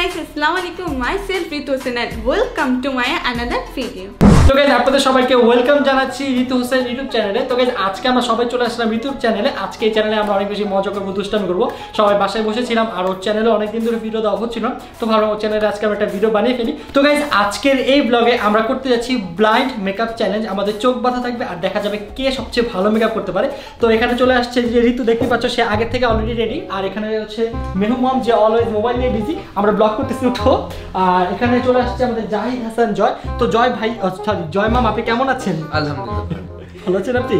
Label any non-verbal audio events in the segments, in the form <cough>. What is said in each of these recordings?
guys, Assalamu alaikum. Myself Ritu Hussain welcome to my another video. তো guys আপনাদের সবাইকে welcome জানাচ্ছি ঋতু Hossain YouTube চ্যানেলে তো গাইজ আজকে আমরা সবাই চলে আসলাম ইউটিউব চ্যানেলে আজকে এই চ্যানেলে আমরা অনেক বেশি মজা করব, দুষ্টামি করব। সবাই বাসায় বসেছিলাম আর ওর চ্যানেলে অনেকদিন ধরে ভিডিও দেওয়া হচ্ছিল তো ভালো ওর চ্যানেলে আজকে আমরা একটা ভিডিও বানিয়ে ফেলি। তো গাইজ আজকের এই ব্লগে আমরা করতে যাচ্ছি ব্লাইন্ড মেকআপ চ্যালেঞ্জ আমাদের চোখ বাঁধা থাকবে আর দেখা যাবে কে সবচেয়ে ভালো মেকআপ করতে পারে। তো এখানে চলে আসছে যে ঋতু, দেখতে পাচ্ছ সে আগের থেকে অলরেডি রেডি আর এখানে হচ্ছে মেহুমম, যে অলওয়েজ মোবাইল নিয়ে বিজি আমরা ব্লগ করতেছি, উঠো। আর এখানে চলে আসছে আমাদের জাহিদ হাসান জয়। তো জয় ভাই জয় মাম আপনি কেমন আছেন? আলহামদুলিল্লাহ। ভালো আছেন আপনি?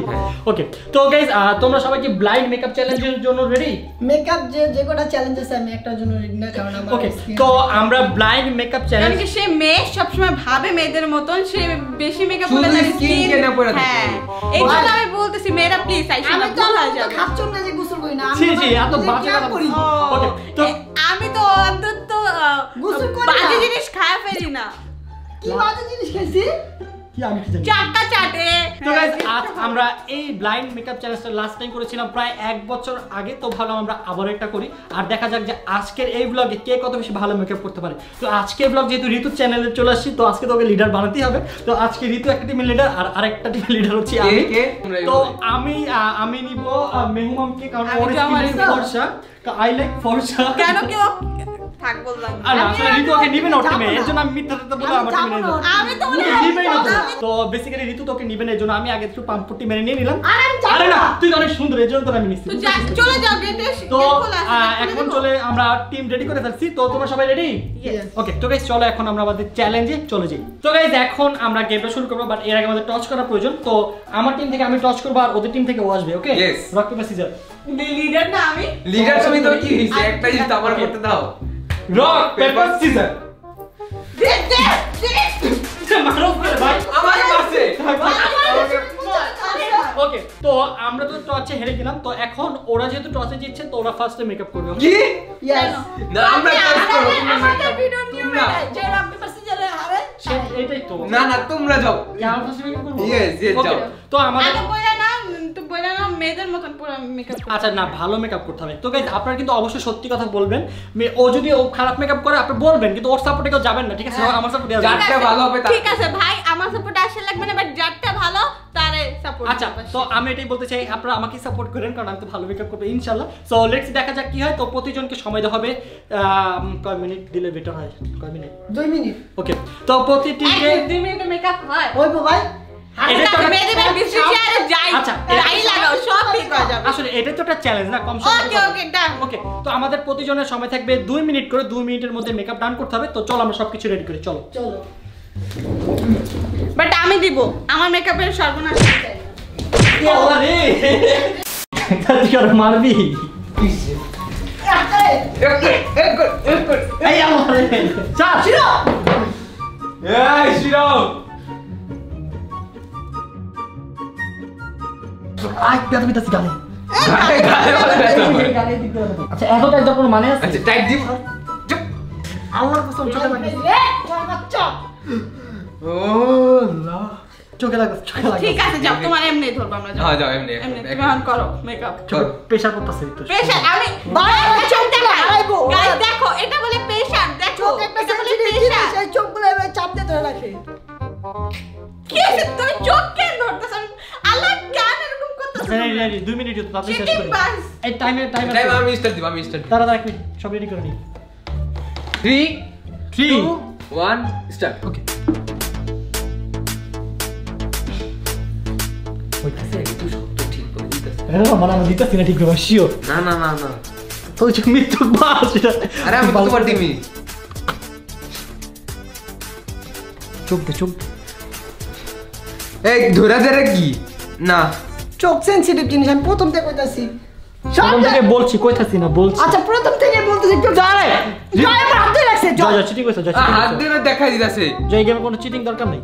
ওকে তো গাইজ তোমরা সবাই কি ব্লাইন্ড মেকআপ চ্যালেঞ্জের জন্য রেডি মেকআপ যে যে কটা চ্যালেঞ্জ আছে আমি একটার জন্য রেডি না কারণ আমার ওকে তো আমরা ব্লাইন্ড মেকআপ চ্যালেঞ্জ কি সে মেয়ে সবসময় ভাবে মেয়েদের মতন সে বেশি মেকআপ করলে তার skin পড়ে হ্যাঁ। এই জন্য আমি বলতেছি মেয়েরা প্লিজ আইসো আমি তো হয়ে তো না যে গোসল করি না আমি তো এত বাজে কথা করি। ও, Okay, তো- আমি তো অন্তত গোসল করি বাজে জিনিস খায় ফেলি না। কি বাজে জিনিস কি আমি কি জানি চাটকা চাটে। তো গাইজ আজ আমরা এই ব্লাইন্ড মেকআপ চ্যালেঞ্জটা লাস্ট টাইম করেছিলাম প্রায় এক বছর আগে তো ভালো আমরা আবার একটা করি। আর দেখা যাক যে আজকের এই ব্লগে কে কত বেশি ভালো মেকআপ করতে পারে। তো আজকের ব্লগ যেহেতু ঋতু চ্যানেলে চলে আসছি তো আজকে তোকে লিডার বানাতেই হবে। তো আজকে ঋতু একটা টিমের লিডার আর আরেকটা টিমের লিডার হচ্ছে আমি। তো আমি আমি নিব কারণ ওর জমা ফর্সা। আই লাইক ফর্সা। কেন কেউ থাক বললাম। না, আসলে ঋতু ওকে নিবে না ওর টিমে এর জন্য আমি মিথ্যা কথা বলে আমার টিমে নিয়ে না যাব। ওর আমি তো ঋতু বলি না তো। বেসিক্যালি ঋতু তোকে নিবে না এই আমি আগে একটু পাম্পটি মেরে নিয়ে নিলাম। আরে আমি যাব আরে না না। তুই অনেক সুন্দর এই জন্য আমি নিচ্ছি চলে যাও গেটে তো এখন চলে আমরা টিম রেডি করে ফেলছি। তো তোমরা সবাই রেডি ওকে তো গাইস চলো এখন আমরা আমাদের চ্যালেঞ্জে চলে যাই। তো গাইস এখন আমরা গেমটা শুরু করব বাট এর আগে আমাদের টচ করা প্রয়োজন। তো আমার টিম থেকে আমি টচ করব আর ওদের টিম থেকে ও আসবে ওকে. সিজার লিডার না আমি? লিডার তুমি তো কি হইছে? একটা জিনিস আমার করতে দাও। রক পেপার সিজার দে দে দে মারো করে ভাই আমার কাছে ওকে তো আমরা তো টচে হেরে গেলাম তো এখন ওরা যেহেতু টচে জিতছে তো ওরা ফার্স্টে মেকআপ করবে? কি? Yes. না আমরা কাজ করব। তোমরা আমাদের ভিডিও নিয়ে যে rock paper scissors এ হবে, সে- এইটাই তো। না না তোমরা যাও। কি আমরা ফার্স্টে মেকআপ করব? Yes, Okay, যাও। তো আমাদের আগে বইলা না তো বইলা না মেয়েদের মতন পুরো মেকআপ আচ্ছা না ভালো মেকআপ করতে হবে। তো গাইজ আপনারা কিন্তু অবশ্যই সত্যি কথা বলবেন ও যদি ও খারাপ মেকআপ করে আপনি বলবেন কিন্তু ওর সাপোর্টে কেউ যাবেন না ঠিক আছে? হ্যাঁ। আমার সাপোর্টে যাবেন যারটা ভালো হবে ঠিক আছে ভাই আমার সাপোর্ট আসে লাগবে না বাট যারটা ভালো তারে সাপোর্ট আচ্ছা তো আমি এটাই বলতে চাই আপনারা আমাকে সাপোর্ট করেন কারণ আমি তো ভালো মেকআপ করব ইনশাল্লাহ সো লেটস দেখা যাক কি হয়। তো প্রতিজনকে সময় দেওয়া হবে কয় মিনিট দিলে বেটার হয়? কয় মিনিট দুই মিনিট। ওকে তো প্রতিটিকে দুই মিনিটে মেকআপ হয়। ওই ভাই। আচ্ছা, যাই লাগাও সব ঠিক হয়ে যাবে আসলে এটা তো একটা চ্যালেঞ্জ না কম সময়ে ওকে ওকে ডান ওকে তো আমাদের প্রতিজনের সময় থাকবে দুই মিনিট করে দুই মিনিটের মধ্যে মেকআপ ডান করতে হবে তো চলো আমরা সবকিছু রেডি করি চলো। চলো। বাট আমি দিব আমার মেকআপের সর্বনাশ মারবি। এই শিরো। আই ব্যথা পেতেছি গালে। আচ্ছা এতটা একদম কোনো মানে আছে? আচ্ছা টাইট দিব চুপ। আল্লাহর কসম চোখে লাগে এ, তোর বাচ্চা। ও লা চোখে লাগে চোখে লাগে ঠিক আছে যাও তোমার এমনি ধরবো আমরা যাও। হ্যাঁ যাও এমনি এমনি তুমি করো মেকআপ চোখে প্রেশার করতেছে একটু। পেশেন্ট আমি বাবা, চোখ দেখাই। আইবো। গাইস দেখো এটা বলে পেশেন্ট দেখো এটা বলে পেশেন্ট এই চোখগুলো এভাবে চাপ দিয়ে ধরে রাখে। কি তুমি চোখ কেন ধরতেছ? আল্লাহ কেন এরকম করতেছ রেডি রেডি দুই মিনিট তো তাড়াতাড়ি শেষ করি এই টাইমে টাইমে টাইম আমি স্টার্ট দিব আমি স্টার্ট তাড়াতাড়ি এক মিনিট সব রেডি করে নি 3 থ্রি 1 স্টার্ট ওকে হইতাছে একটু শব্দ ঠিক করে দিতেছে মানে আমি দিতেছি না ঠিক করে শিওর না না না না তো যে মৃত্যু বাস আরে আমি তো তোমার টিমই চোখ দে চোখ এই ধরে ধরে কি না চোখ সেন্সিটিভ জিনিস আমি প্রথম থেকে কইতাছি। প্রথম থেকে বলছি কইতাছি না বলছি। আচ্ছা প্রথম থেকে বলতেছি একটু জয়। জয়! আমার হাতে রাখছে জয়। জয় চিটিং কইছো জয় চিটিং হাত দিয়ে দেখাই দিতেছে। জয় গেমে কোনো চিটিং দরকার নেই?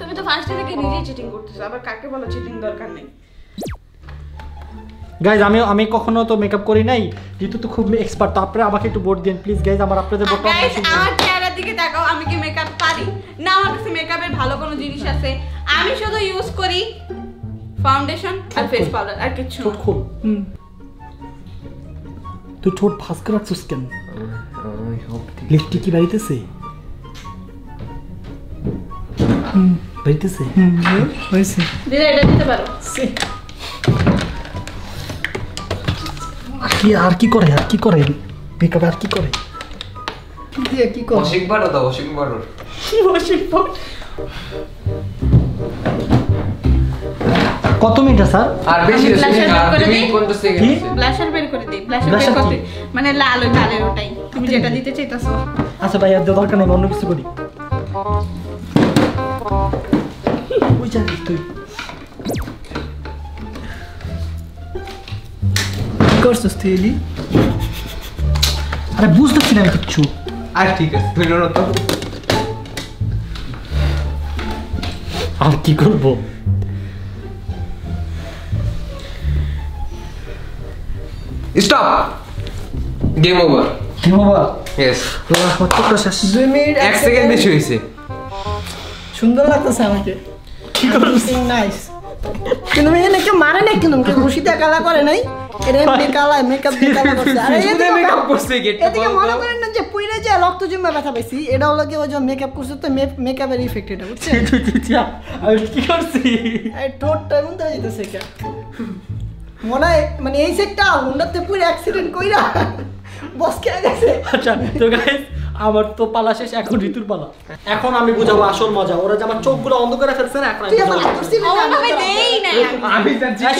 তুমি তো ফার্স্টে থেকে নিজেই চিটিং করতেছো আবার কাকে বলো চিটিং দরকার নেই? গাইজ আমি আমি কখনো তো মেকআপ করি নাই ঋতু তো খুব এক্সপার্ট তো আপনারা আমাকে একটু বোর্ড দিন প্লিজ গাইজ আমার আপনাদের বোর্ডটা গাইস আমার চেহারার দিকে তাকাও আমি কি মেকআপ পারি? না আমার কাছে মেকআপের ভালো কোনো জিনিস আছে। আমি শুধু ইউজ করি ফাউন্ডেশন আর ফেস পাউডার আর কিছু ঠোঁট খোল তুই ঠোঁট ফাঁস করে রাখছিস কেন? লিফটে কি বাড়িতেছে? বাড়িতেছে? হয়েছে। দিদি এটা দিতে পারো। আর কি আর কি করে আর কি করে? মেকআপ আর কি করে? দিয়ে কি কর? অশিক বারো দাও অশিক বারো? কত মিনিট স্যার? আর বেশি ব্লাশার বের করে দিই। ব্লাশার বের করতে মানে লাল ওই কালের ওটাই। তুমি যেটা দিতে চাইতাছো। আচ্ছা ভাই আর দেওয়ার দরকার নেই অন্য কিছু করি। ওই জানি তুই। করছিস তুই এলি? আরে বুঝতেছি না আমি কিচ্ছু। আর ঠিক আছে তো। আর কি করব? স্টপ গেম ওভার কি বাবা ইয়েস আমার চোখটা শেষ দুই মিনিট এক সেকেন্ড বেশি হয়েছে। সুন্দর লাগতেছে আমাকে। কি করছিস? নাইস কিন্তু এখানে কেউ মারে নাই কিন্তু আমাকে খুশিতে কালা করে নাই। এটা এমনি কালা মেকআপ দিয়ে কালা করছে। আর এদিকে মেকআপ করছে গেট এদিকে মনে করেন না যে পুইরে যে রক্ত জমা ব্যথা পাইছি এটা হলো কি ওই যে মেকআপ করছে তো মেকআপের ইফেক্ট এটা বুঝছেন? <laughs> আমি কি করছি এই ঠোঁটটা এমন দেখা যেতেছে এটা মনে হয় মানে এই সেটটা হুন্ডাতে পুরো অ্যাক্সিডেন্ট কইরা বস খেয়ে গেছে। আচ্ছা তো গাইস আমার তো পালা শেষ এখন ঋতুর পালা। এখন আমি বুঝাবো আসল মজা। ওরা যে আমার চোখগুলো অন্ধ করে ফেলছে না এখন আমি আমি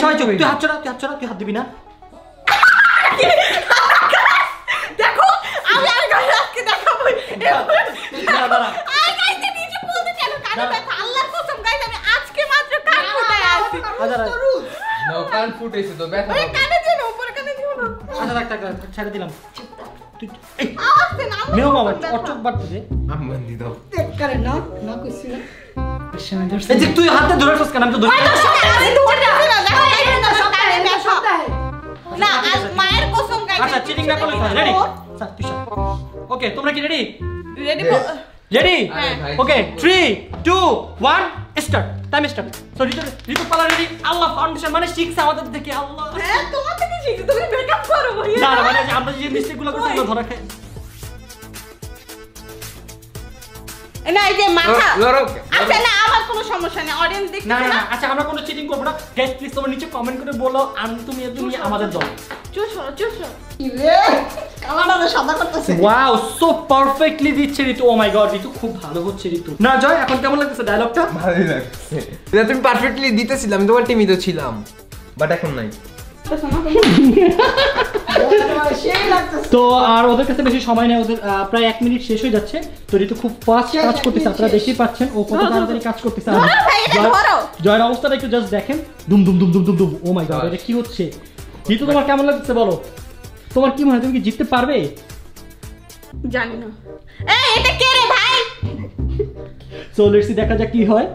সবাই চুপ তুই হাত ছড়া তুই হাত ছড়া তুই হাত দিবি না। দেখো আমি আর গাইস আজকে দেখাবো না, না, না। আর গাইস নিজে বলতে চাই কানে ব্যথা আল্লাহর কসম গাইস আমি আজকে মাত্র কান ফুটায় আসি আচ্ছা রাখ। নো কান ফুটেছে তো ব্যথা ওরে কানে দিও উপরে কানে দিও না আচ্ছা রাখ রাখ, ছেড়ে দিলাম। তুই আওয়াজ দে না মেও মামা ওর বাড়তে দে আমি বন্দি দাও দেখ করে না না কইছি না। তুই হাতে ধরে কেন? আমি তো ধরে ওই তো সবাই আমি দৌড়ে আসি না দেখো এই না সব কানে ব্যথা সপ্তাহে না আজ মায়ের কসম গাইস আচ্ছা চিটিং না করলে রেডি? স্যার তুই ওকে তোমরা কি ready? Ready ready? Okay three two one start time start so Ritu Ritu পালা রেডি আল্লাহ ফাউন্ডেশন মানে শিখছে আমাদের থেকে আল্লাহ। হ্যাঁ তোমার থেকে শিখছি তুমি মেকআপ করো ভাইয়া। না না মানে আমরা যে মিস্টেকগুলো করছি ওগুলো ধরা খাই। না এই যে মাথা। আচ্ছা না আমার কোনো সমস্যা নেই অডিয়েন্স না দেখতে না। আচ্ছা আমরা কোনো চিটিং করব না। গাইস প্লিজ তোমরা নিচে কমেন্ট করে বলো আমি তুমি তুমি আমাদের দল। ওয়াও সো পারফেক্টলি দিচ্ছে ঋতু ও মাই গড ঋতু খুব ভালো হচ্ছে ঋতু না জয় এখন কেমন লাগতেছে ডায়লগটা ভালোই লাগছে এটা তুমি পারফেক্টলি দিতেছিলাম তোমার টিমই তো ছিলাম বাট এখন নাই তো আর ওদের কাছে বেশি সময় নেই ওদের প্রায় এক মিনিট শেষ হয়ে যাচ্ছে তো ঋতু খুব ফাস্ট কাজ করতেছে আপনারা। দেখতেই পাচ্ছেন ও কত তাড়াতাড়ি কাজ করতেছে। জয়ের অবস্থাটা একটু জাস্ট দেখেন দুম দুম দুম দুম দুম দুম ও মাই গড এটা কি হচ্ছে ঋতু তোমার কেমন লাগছে বলো? তোমার কি মনে হয় তুমি কি জিততে পারবে? জানি না। এই এটা কে রে ভাই? সো লেটস দেখা যাক কি হয়।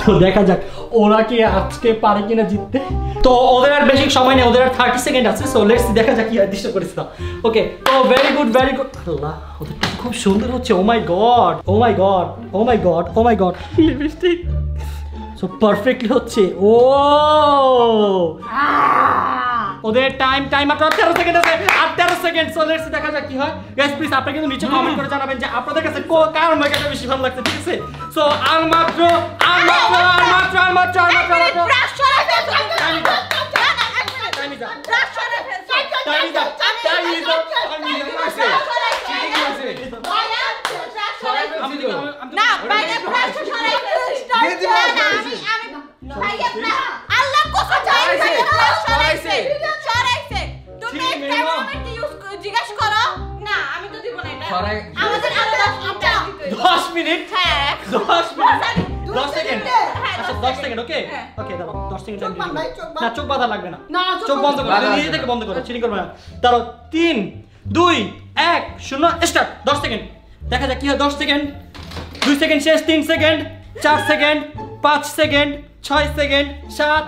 তো দেখা যাক ওরা কি আজকে পারে কিনা জিততে? তো ওদের আর বেশি সময় নেই ওদের আর থার্টি সেকেন্ড আছে। সো লেটস দেখা যাক কি হয় দৃশ্য করিস না ওকে তো very good very good Allah ওদের খুব সুন্দর হচ্ছে। ও my god oh my god oh my god oh my god lipstick so perfectly হচ্ছে। ও! ওদের টাইম টাইম মাত্র তেরো সেকেন্ড আছে। আর তেরো সেকেন্ড সো লেটস দেখা যাক কি হয়। গাইস প্লিজ আপনারা কিন্তু নিচে কমেন্ট করে জানাবেন যে আপনাদের কাছে কার মেকআপটা বেশি ভালো লাগছে ঠিক আছে? সো আর মাত্র আর মাত্র আর মাত্র আর মাত্র আর মাত্র আর মাত্র। না ভাইয়া ব্রাশ সরাই ফেলছো দিয়ে দিবো, না, না, সরাইছে। আমি আমি ভাইয়া ব্রাশ আল্লাহ কসম সরাইছে, সরাইছে সরাইছে। সরাইছে তুমি ঠিক, একটা minimum। মোমেন্ট ইউজ জিজ্ঞাসা করো। না আমি তো দিব না এটা। আমাদের আরও 10 মিনিট। দশ মিনিট? হ্যাঁ। দশ মিনিট। দশ সেকেন্ড আচ্ছা দশ দশ ওকে। ওকে দাঁড়াও দশ সেকেন্ড। না চোখ বাঁধা লাগবে না। না, চোখ বন্ধ করো। নিজে থেকে বন্ধ করো। চিনি করবে না। দাঁড়াও তিন দুই এক শূন্য স্টার্ট দশ সেকেন্ড দেখা যাক কি হয়। দশ সেকেন্ড দুই সেকেন্ড শেষ তিন সেকেন্ড চার সেকেন্ড পাঁচ সেকেন্ড ছয় সেকেন্ড সাত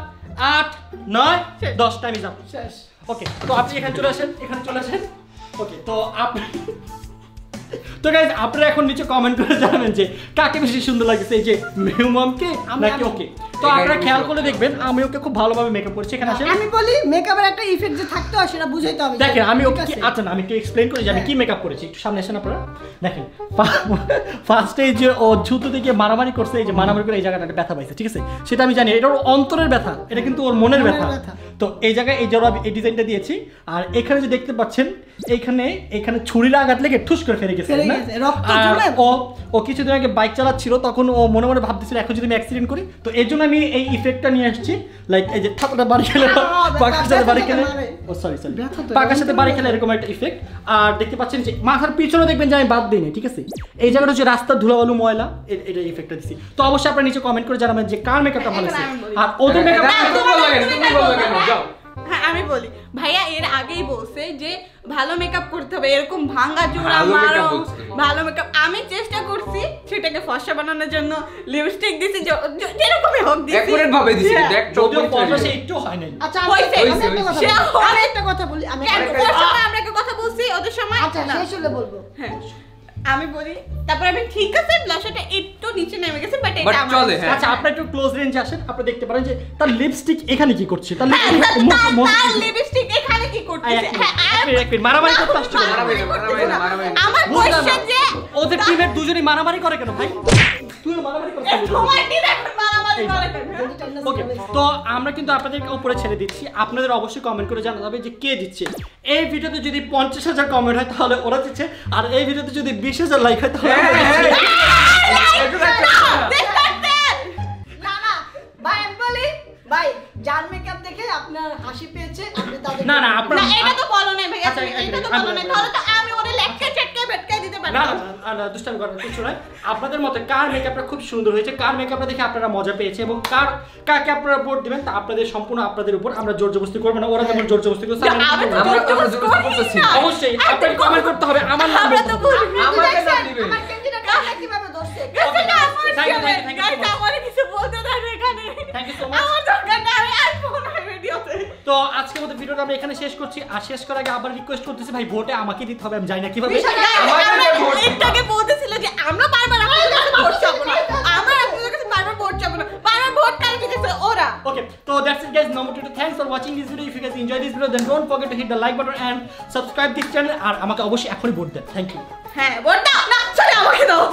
আট নয় দশ টাইম যাব। শেষ। ওকে তো আপনি এখানে চলে আসেন এখানে চলে আসেন। ওকে তো আপনি তো গাইজ আপনারা এখন নিচে কমেন্ট করে জানাবেন যে কাকে বেশি সুন্দর লাগছে এই যে মেহুমামকে আমি- নাকি ওকে? তো আপনারা খেয়াল করে দেখবেন আমি ওকে খুব ভালোভাবে মেকআপ করেছি। এখানে আসেন। আমি বলি মেকআপের একটা ইফেক্ট যে থাকতে হয় সেটা বুঝাইতে হবে। দেখেন আমি ওকে কি- আচ্ছা আমি একটু এক্সপ্লেন করি যে আমি হ্যাঁ। কি মেকআপ করেছি। একটু সামনে আসেন আপনারা। দেখেন ফার্স্টে যে ও জুতো থেকে মারামারি করছে এই যে মারামারি করে এই জায়গাটা একটা ব্যথা পাইছে ঠিক আছে? সেটা আমি জানি এটা ওর অন্তরের ব্যথা এটা কিন্তু ওর মনের ব্যথা। তো এই জায়গায় এই জন্য আমি এই ডিজাইনটা দিয়েছি আর এখানে যে দেখতে পাচ্ছেন এইখানে এখানে ছুরির আঘাত লেগে ঠুস করে ফেলে গেছে। ও ও কিছুদিন আগে বাইক চালাচ্ছিল তখন ও মনে মনে ভাবতেছিল এখন যদি আমি অ্যাক্সিডেন্ট করি? তো এই জন্য আমি এই ইফেক্টটা নিয়ে আসছি লাইক এই যে থাপটা বাড়ি খেলে পাকার সাথে বাড়ি খেলে। ও সরি সরি পাকার সাথে বাড়ি খেলে এরকম একটা ইফেক্ট আর দেখতে পাচ্ছেন যে মাথার পিছনে দেখবেন যে আমি বাদ দিইনি ঠিক আছে? এই জায়গাটা হচ্ছে রাস্তার ধুলাবালু ময়লা এটা ইফেক্টটা দিছি। তো অবশ্যই আপনারা নিচে কমেন্ট করে জানাবেন যে কার মেকআপটা ভালো। আর ওদের মেকআপ হ্যাঁ আমি বলি। ভাইয়া এর আগেই বলছে যে ভালো মেকআপ করতে হবে এরকম ভাঙা চূড়া মারো। ভালো মেকআপ আমি চেষ্টা করছি সেটাকে ফর্সা বানানোর জন্য লিপস্টিক দিছি যেরকমই হোক দিছি। Accurate ভাবে দিছি, হ্যাঁ। দেখ, যদিও। একটু হয় নাই। আচ্ছা আমি একটা কথা বলি। আমি কথা একটা বলছি ওদের সময়? আচ্ছা শেষ হলে বলব। হ্যাঁ। আমি বলি তারপর আমি ঠিক আছে ব্লাশারটা একটু নিচে নেমে গেছে বাট এটা আমার চলে, হ্যাঁ। আচ্ছা আপনি একটু ক্লোজ রেঞ্জে আসেন আপনি দেখতে পারেন যে তার লিপস্টিক এখানে কি করছে? তার হ্যাঁ, লিপস্টিক এখানে কি মিনিট, হ্যাঁ মারামারি করতে আসছে মারামারি মারামারি মারামারি আমার কোশ্চেন যে ওদের টিমের দুজনেই মারামারি করে কেন ভাই? তুই মারামারি করছিস তোমার টিম এখন? ওকে তো আমরা কিন্তু আপনাদের উপরে ছেড়ে দিচ্ছি। আপনাদের অবশ্যই কমেন্ট করে জানাতে হবে যে কে দিচ্ছে। এই ভিডিওতে যদি পঞ্চাশ হাজার কমেন্ট হয় তাহলে ওরা দিচ্ছে। আর এই ভিডিওতে যদি বিশ হাজার লাইক হয় তাহলে হ্যাঁ, না। না না। ভাই যার মেকআপ দেখে আপনার হাসি পেয়েছে আপনি না না আপনার এটা তো বলো ভাইয়া আচ্ছা, এটা তো বলো বলব। তাহলে তো না না, না, না, করার কিছু নয় আপনাদের মতে কার মেকআপটা খুব সুন্দর হয়েছে? কার মেকআপটা দেখে আপনারা মজা পেয়েছে? এবং কার কাকে আপনারা ভোট দিবেন? তা আপনাদের সম্পূর্ণ আপনাদের উপর আমরা জোর জবস্তি করব না। ওরা যেমন জোর জবস্তি করছে। অবশ্যই আপনাকে কমেন্ট করতে হবে। আমার আমরা এখানে শেষ করছি আর শেষ করার আগে আবার রিকোয়েস্ট করতেছি ভাই ভোটে আমাকে দিতে হবে আমি জানি না কীভাবে আমাদের আগে বলতেছিল যে আমরা বারবার আপনাদের কাছে ভোট চাবো না। আমরা আপনাদের কাছে বারবার ভোট চাবো না। বারবার ভোট কার দিতেছে ওরা। No more to do. Thanks for watching this video. If you guys enjoy this video, then don't forget to hit the like button and subscribe this channel. আর আমাকে অবশ্যই এখনই ভোট দেন থ্যাংক ইউ হ্যাঁ, vote দাও। না, sorry, আমাকে দাও।